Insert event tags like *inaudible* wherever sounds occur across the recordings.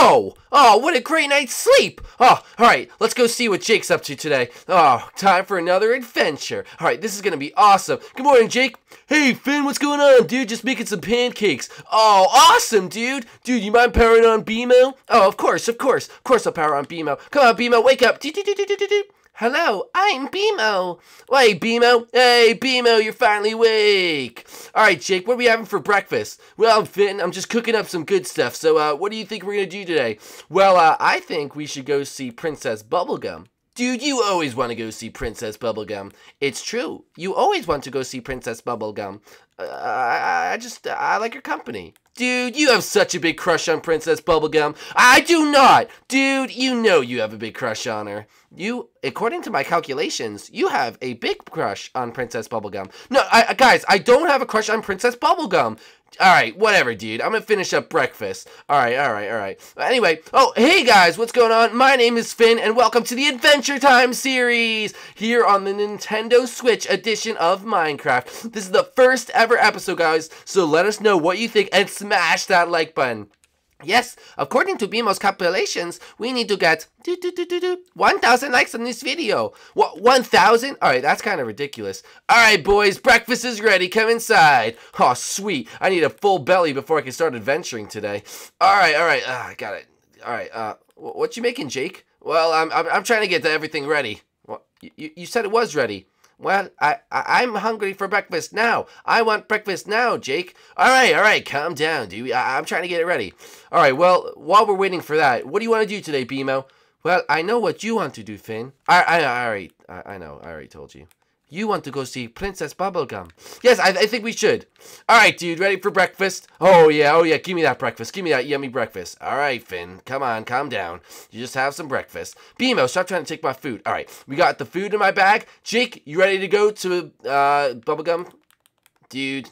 Whoa! Oh, what a great night's sleep! Oh, alright, let's go see what Jake's up to today. Oh, time for another adventure. Alright, this is gonna be awesome. Good morning, Jake. Hey, Finn, what's going on, dude? Just making some pancakes. Oh, awesome, dude. Dude, you mind powering on BMO? Oh, of course, of course. Of course I'll power on BMO. Come on, BMO, wake up. Hello, I'm BMO. Hey, BMO. Hey, BMO, you're finally awake. All right, Jake, what are we having for breakfast? Well, Finn, I'm just cooking up some good stuff. So, uh, what do you think we're going to do today? Well, uh, I think we should go see Princess Bubblegum. Dude, you always want to go see Princess Bubblegum. It's true. You always want to go see Princess Bubblegum. Uh, I, I just, I like your company. Dude, you have such a big crush on Princess Bubblegum. I do not! Dude, you know you have a big crush on her. You, according to my calculations, you have a big crush on Princess Bubblegum. No, I, guys, I don't have a crush on Princess Bubblegum. Alright, whatever, dude. I'm gonna finish up breakfast. Alright, alright, alright. Anyway, oh, hey guys, what's going on? My name is Finn, and welcome to the Adventure Time series here on the Nintendo Switch edition of Minecraft. This is the first ever episode, guys, so let us know what you think and smash that like button. Yes, according to BMO's calculations, we need to get 1,000 likes on this video. What, 1,000? Alright, that's kind of ridiculous. Alright, boys, breakfast is ready. Come inside. Oh, sweet. I need a full belly before I can start adventuring today. Alright, alright. Uh, I got it. Alright, uh, what you making, Jake? Well, I'm, I'm, I'm trying to get everything ready. Well, you, you said it was ready. Well, I, I am hungry for breakfast now. I want breakfast now, Jake. All right, all right, calm down, dude. I, am trying to get it ready. All right, well, while we're waiting for that, what do you want to do today, BMO? Well, I know what you want to do, Finn. I, I, I already, I, I know. I already told you. You want to go see Princess Bubblegum. Yes, I, I think we should. All right, dude, ready for breakfast? Oh, yeah, oh, yeah, give me that breakfast. Give me that yummy breakfast. All right, Finn, come on, calm down. You just have some breakfast. BMO, stop trying to take my food. All right, we got the food in my bag. Jake, you ready to go to uh, Bubblegum? Dude,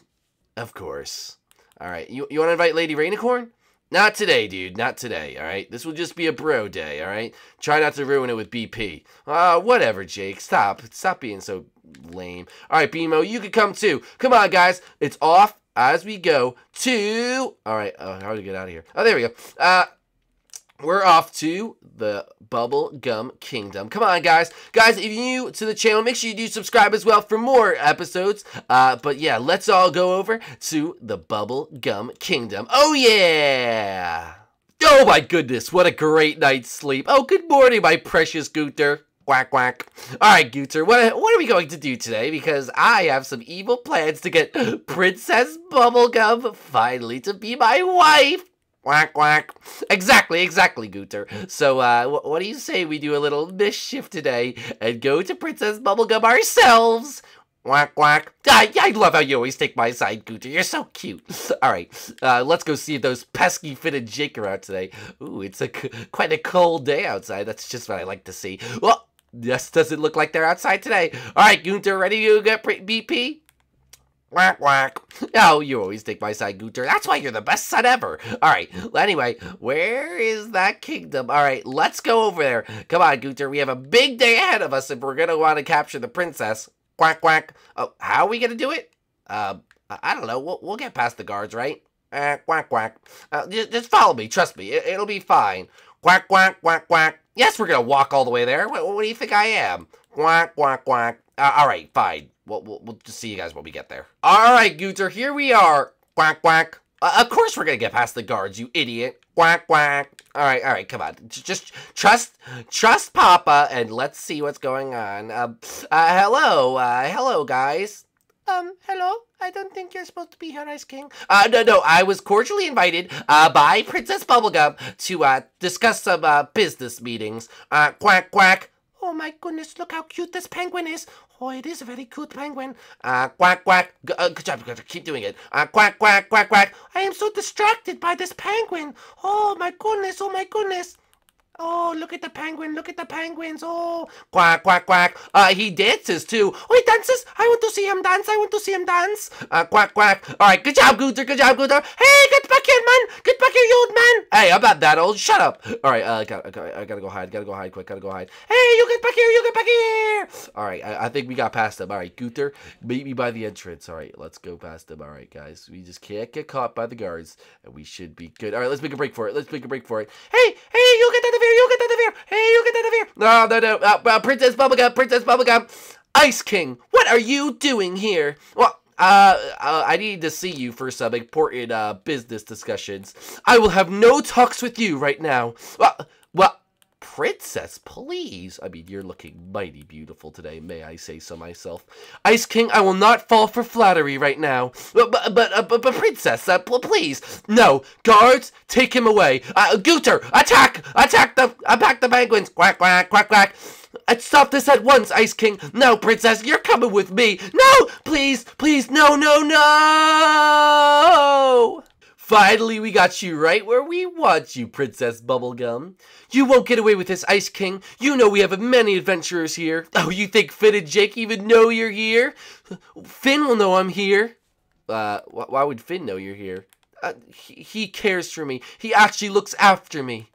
of course. All right, you, you want to invite Lady Rainicorn? Not today, dude. Not today, alright? This will just be a bro day, alright? Try not to ruin it with BP. Uh, whatever, Jake. Stop. Stop being so lame. Alright, BMO, you can come too. Come on, guys. It's off as we go to... Alright, uh, how do we get out of here? Oh, there we go. Uh, we're off to the Bubble Gum Kingdom. Come on, guys. Guys, if you're new to the channel, make sure you do subscribe as well for more episodes. Uh, but yeah, let's all go over to the Bubble Gum Kingdom. Oh, yeah! Oh, my goodness. What a great night's sleep. Oh, good morning, my precious Gooter. Quack, quack. All right, Gooter, what, what are we going to do today? Because I have some evil plans to get *gasps* Princess Bubblegum finally to be my wife. Quack, quack. Exactly, exactly, Gooter. So, uh, what do you say we do a little mischief today and go to Princess Bubblegum ourselves? Quack, quack. I, I love how you always take my side, Gooter. You're so cute. All right, uh, let's go see if those pesky fitted Jake are out today. Ooh, it's a quite a cold day outside. That's just what I like to see. Well, this doesn't look like they're outside today. All right, Gunter, ready to get BP? Whack, whack. Oh, you always take my side, Gunter. That's why you're the best son ever. All right. Anyway, where is that kingdom? All right, let's go over there. Come on, Gunter. We have a big day ahead of us if we're going to want to capture the princess. Quack, quack. Oh, how are we going to do it? Uh, I don't know. We'll, we'll get past the guards, right? Uh, quack, quack. Uh, just, just follow me. Trust me. It, it'll be fine. Quack, quack, quack, quack. Yes, we're going to walk all the way there. What, what, do you think I am? Quack, quack, quack. Uh, all right, fine. We'll, we'll, we'll, just see you guys when we get there. All right, Gooter, here we are. Quack, quack. Uh, of course we're going to get past the guards, you idiot. Quack, quack. All right, all right, come on. Just trust, trust Papa, and let's see what's going on. Uh, uh, hello, uh, hello, guys. Um, hello? I don't think you're supposed to be here, Ice King. Uh, no, no, I was cordially invited, uh, by Princess Bubblegum to, uh, discuss some, uh, business meetings. Uh, quack, quack. Oh my goodness, look how cute this penguin is. Oh, it is a very cute penguin. Uh, quack, quack. G uh, good job, good job. Keep doing it. Uh, quack, quack, quack, quack. I am so distracted by this penguin. Oh my goodness, oh my goodness. Look at the penguin. Look at the penguins. Oh, quack, quack, quack. Uh, he dances too. Oh, he dances. I want to see him dance. I want to see him dance. Uh, quack, quack. All right, good job, Gooter. Good job, Gooter. Hey, get back here, man. Get back here, you old man. Hey, I'm not that old. Shut up. All right, uh, I gotta, I gotta, I gotta go hide. Gotta go hide quick. Gotta go hide. Hey, you get back here. You get back here. All right, I, I think we got past him. All right, Gooter, meet me by the entrance. All right, let's go past him. All right, guys, we just can't get caught by the guards, and we should be good. All right, let's make a break for it. Let's make a break for it. Hey, hey, you get out of here. You get out Hey, you get out of here. No, no, no. Uh, uh, Princess Bubblegum, Princess Bubblegum. Ice King, what are you doing here? Well, uh, uh, I need to see you for some important, uh, business discussions. I will have no talks with you right now. Well, well, Princess, please. I mean, you're looking mighty beautiful today, may I say so myself. Ice King, I will not fall for flattery right now. But, but, but, uh, but, but Princess, uh, please. No, guards, take him away. Uh, Gooter, attack! Attack the, attack the penguins! Quack, quack, quack, quack. Uh, stop this at once, Ice King. No, Princess, you're coming with me. No, please, please, no, no, no. Finally, we got you right where we want you, Princess Bubblegum. You won't get away with this, Ice King. You know we have many adventurers here. Oh, you think Finn and Jake even know you're here? Finn will know I'm here. Uh, wh why would Finn know you're here? Uh, he, he cares for me. He actually looks after me.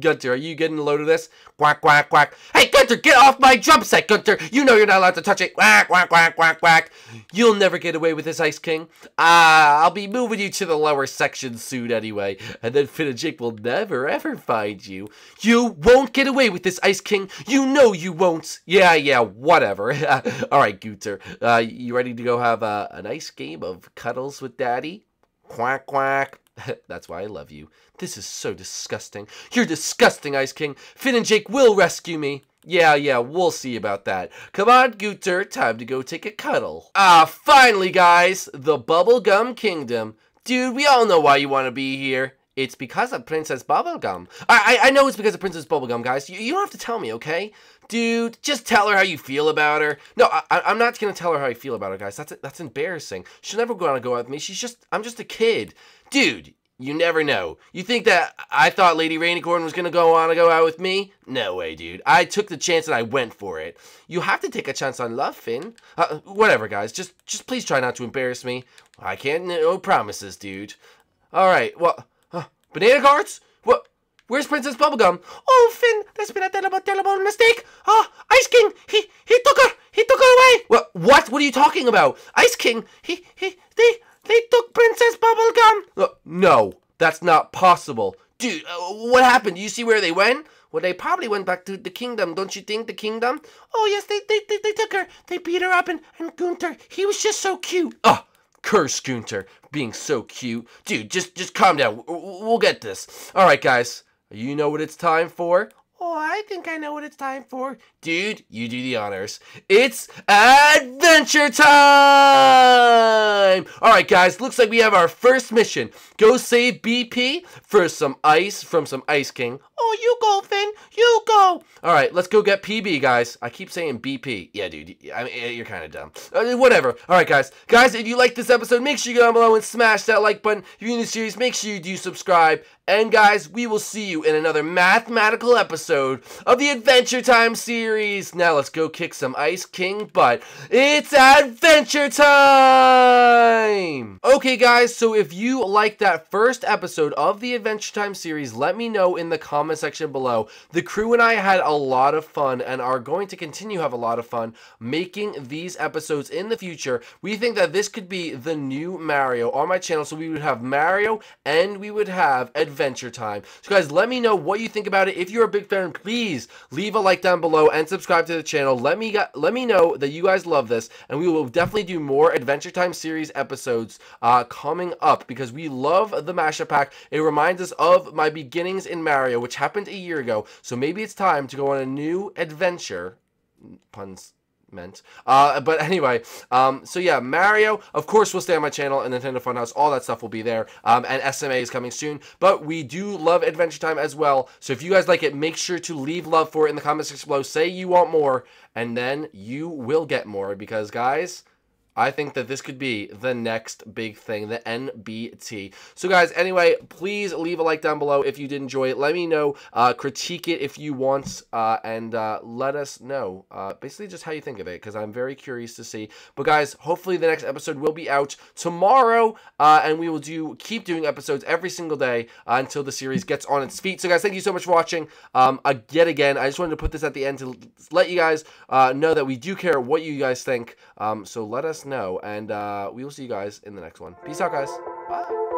Gunter, are you getting a load of this? Quack, quack, quack. Hey, Gunter, get off my drum set, Gunter. You know you're not allowed to touch it. Quack, quack, quack, quack, quack. You'll never get away with this, Ice King. Ah, I'll be moving you to the lower section soon anyway. And then Finn and Jake will never, ever find you. You won't get away with this, Ice King. You know you won't. Yeah, yeah, whatever. *laughs* All right, Gunter. Uh, you ready to go have uh, a nice game of cuddles with Daddy? Quack, quack. *laughs* That's why I love you. This is so disgusting. You're disgusting, Ice King. Finn and Jake will rescue me. Yeah, yeah, we'll see about that. Come on, Gooter, time to go take a cuddle. Ah, finally, guys, the Bubblegum Kingdom. Dude, we all know why you want to be here. It's because of Princess Bubblegum. I, I, I know it's because of Princess Bubblegum, guys. You, you don't have to tell me, okay? Dude, just tell her how you feel about her. No, I, I'm not gonna tell her how I feel about her, guys. That's that's embarrassing. She'll never go on to go out with me. She's just, I'm just a kid. Dude, you never know. You think that I thought Lady Rainicorn was gonna go on to go out with me? No way, dude. I took the chance and I went for it. You have to take a chance on love, Finn. Uh, whatever, guys. Just, just please try not to embarrass me. I can't. No promises, dude. All right. Well, Banana Guards. What? Where's Princess Bubblegum? Oh, Finn, there's been a terrible, terrible mistake. Oh, Ice King, he, he took her. He took her away. What? What? What are you talking about? Ice King, he, he, they, they took Princess Bubblegum. Uh, no, that's not possible. Dude, uh, what happened? Do you see where they went? Well, they probably went back to the kingdom, don't you think? The kingdom? Oh, yes, they they, they, they took her. They beat her up, and, and Gunter, he was just so cute. Oh, curse Gunter, being so cute. Dude, just, just calm down. We'll get this. All right, guys. You know what it's time for? Oh, I think I know what it's time for. Dude, you do the honors. It's adventure time! Alright, guys, looks like we have our first mission. Go save BP for some ice from some Ice King. Oh, you go, Finn. You go. Alright, let's go get PB, guys. I keep saying BP. Yeah, dude, I mean, you're kind of dumb. Uh, whatever. Alright, guys. Guys, if you like this episode, make sure you go down below and smash that like button. If you're in the series, make sure you do subscribe. And guys, we will see you in another mathematical episode of the Adventure Time series. Now let's go kick some Ice King butt. It's Adventure Time! Okay guys, so if you like that first episode of the Adventure Time series, let me know in the comment section below. The crew and I had a lot of fun and are going to continue to have a lot of fun making these episodes in the future. We think that this could be the new Mario on my channel, so we would have Mario and we would have Adventure Adventure Time. So guys, let me know what you think about it. If you're a big fan, please leave a like down below and subscribe to the channel. Let me let me know that you guys love this, and we will definitely do more Adventure Time series episodes uh, coming up because we love the mashup pack. It reminds us of my beginnings in Mario, which happened a year ago. So maybe it's time to go on a new adventure. Puns meant. Uh, but *laughs* anyway, um, so yeah, Mario, of course, will stay on my channel, and Nintendo Funhouse, all that stuff will be there. Um, and SMA is coming soon. But we do love Adventure Time as well. So if you guys like it, make sure to leave love for it in the comments below. Say you want more, and then you will get more. Because, guys, I think that this could be the next big thing, the NBT. So, guys, anyway, please leave a like down below if you did enjoy it. Let me know, uh, critique it if you want, uh, and uh, let us know uh, basically just how you think of it, because I'm very curious to see. But, guys, hopefully the next episode will be out tomorrow, uh, and we will do keep doing episodes every single day uh, until the series gets on its feet. So, guys, thank you so much for watching. Um, yet again, I just wanted to put this at the end to let you guys know that we do care what you guys think. Um, so let us know, and uh, we will see you guys in the next one. Peace out, guys. Bye.